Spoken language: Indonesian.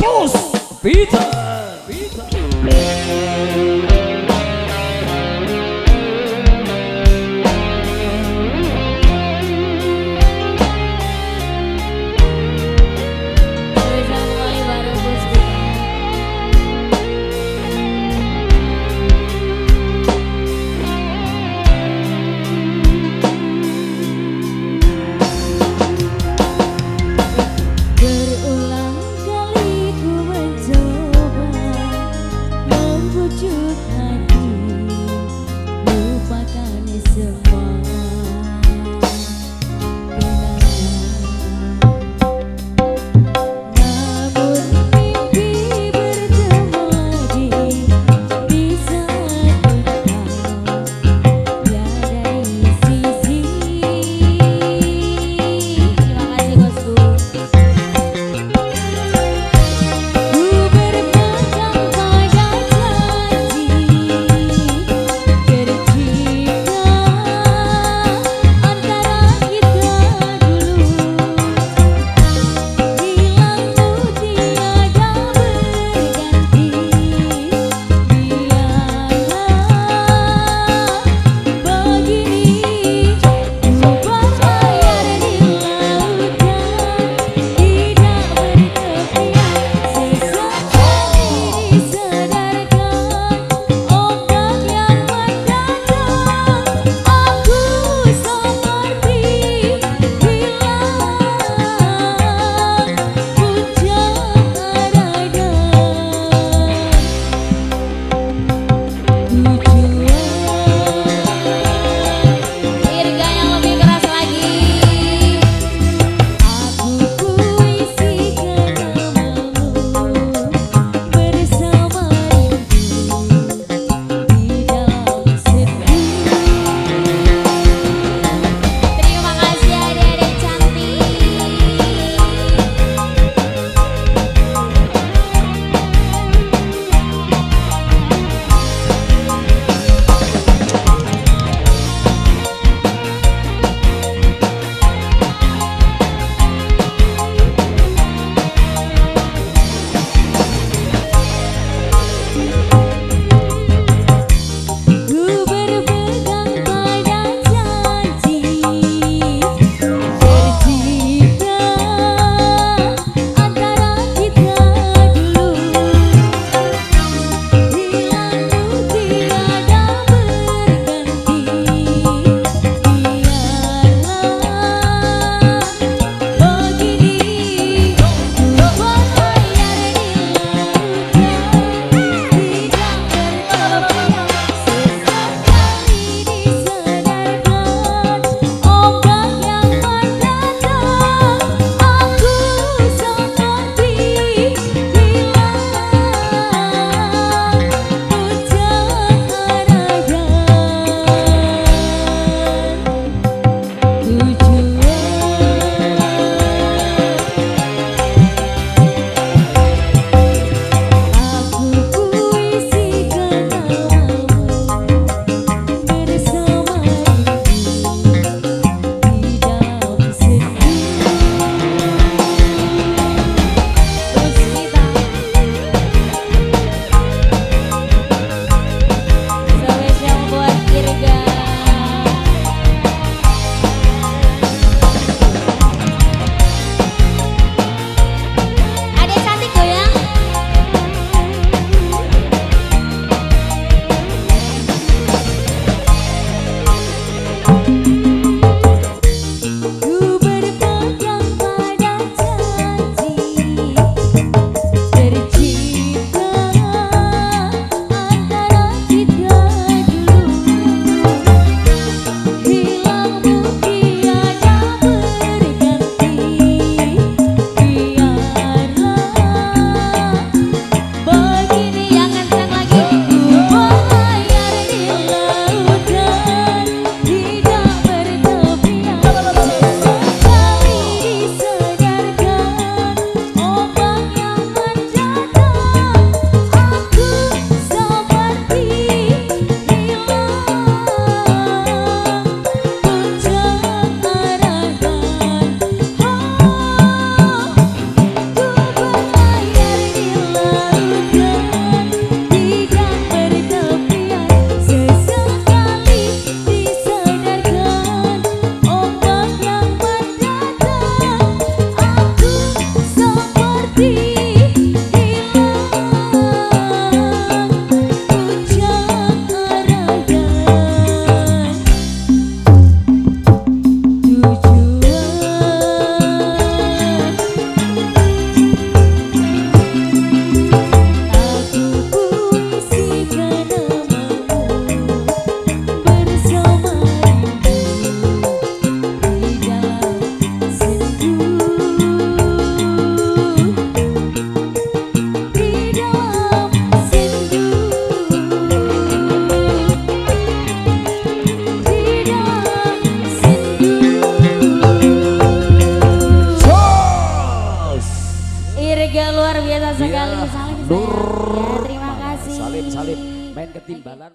Pulse! Pizza! Pizza! Nur. sayang. Ya, terima kasih. Salim salim main ketimbalan.